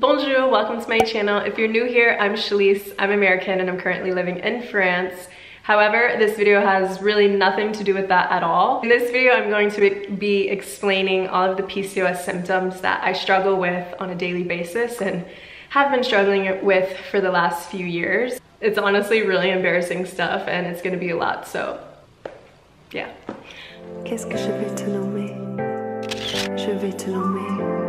Bonjour, welcome to my channel. If you're new here, I'm Shalise. I'm American and I'm currently living in France. However, this video has really nothing to do with that at all. In this video, I'm going to be explaining all of the PCOS symptoms that I struggle with on a daily basis and have been struggling with for the last few years. It's honestly really embarrassing stuff and it's gonna be a lot, so yeah. Qu'est-ce que je vais te nommer? Je vais te nommer.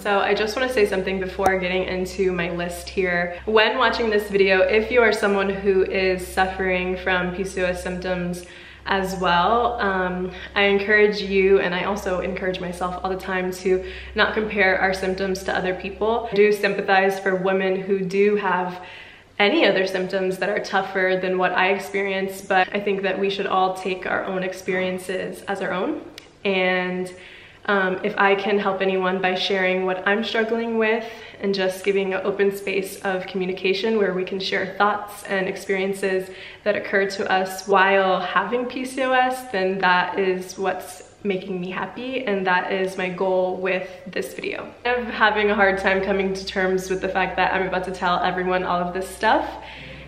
So I just wanna say something before getting into my list here. When watching this video, if you are someone who is suffering from PCOS symptoms as well, um, I encourage you and I also encourage myself all the time to not compare our symptoms to other people. I do sympathize for women who do have any other symptoms that are tougher than what I experience, but I think that we should all take our own experiences as our own and um, if I can help anyone by sharing what I'm struggling with and just giving an open space of communication where we can share thoughts and experiences that occur to us while having PCOS, then that is what's making me happy and that is my goal with this video. I'm having a hard time coming to terms with the fact that I'm about to tell everyone all of this stuff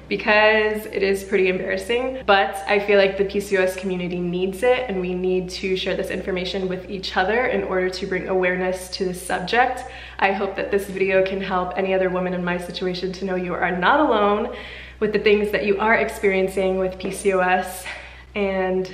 because it is pretty embarrassing, but I feel like the PCOS community needs it and we need to share this information with each other in order to bring awareness to the subject. I hope that this video can help any other woman in my situation to know you are not alone with the things that you are experiencing with PCOS. And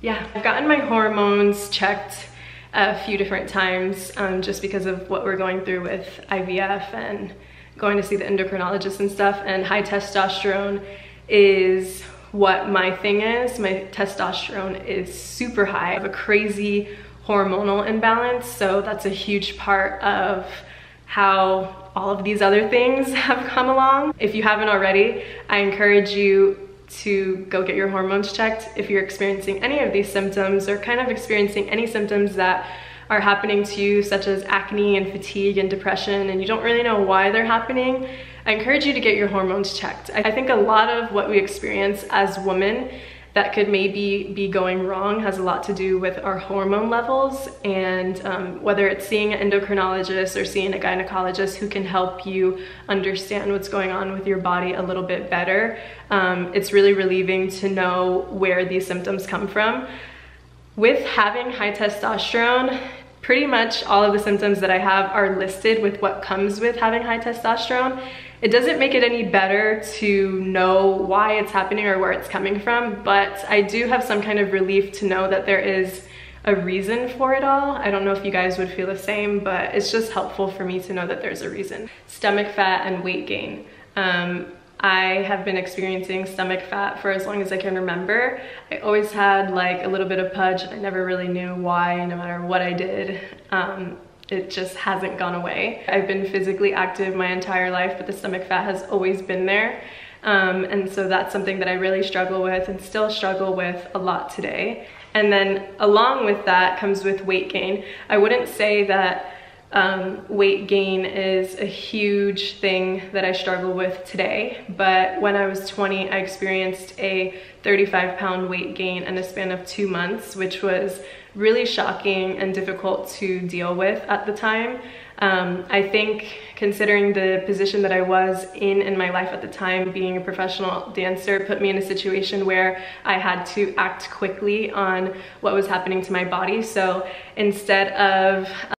yeah, I've gotten my hormones checked a few different times um, just because of what we're going through with IVF and going to see the endocrinologist and stuff and high testosterone is what my thing is. My testosterone is super high. I have a crazy hormonal imbalance, so that's a huge part of how all of these other things have come along. If you haven't already, I encourage you to go get your hormones checked if you're experiencing any of these symptoms or kind of experiencing any symptoms that are happening to you, such as acne and fatigue and depression, and you don't really know why they're happening, I encourage you to get your hormones checked. I think a lot of what we experience as women that could maybe be going wrong has a lot to do with our hormone levels and um, whether it's seeing an endocrinologist or seeing a gynecologist who can help you understand what's going on with your body a little bit better. Um, it's really relieving to know where these symptoms come from. With having high testosterone, pretty much all of the symptoms that I have are listed with what comes with having high testosterone. It doesn't make it any better to know why it's happening or where it's coming from, but I do have some kind of relief to know that there is a reason for it all. I don't know if you guys would feel the same, but it's just helpful for me to know that there's a reason. Stomach fat and weight gain. Um, I have been experiencing stomach fat for as long as I can remember. I always had like a little bit of pudge and I never really knew why no matter what I did. Um, it just hasn't gone away. I've been physically active my entire life, but the stomach fat has always been there. Um, and so that's something that I really struggle with and still struggle with a lot today. And then along with that comes with weight gain. I wouldn't say that um, weight gain is a huge thing that I struggle with today, but when I was 20, I experienced a 35 pound weight gain in a span of two months, which was really shocking and difficult to deal with at the time. Um, I think considering the position that I was in in my life at the time, being a professional dancer put me in a situation where I had to act quickly on what was happening to my body. So instead of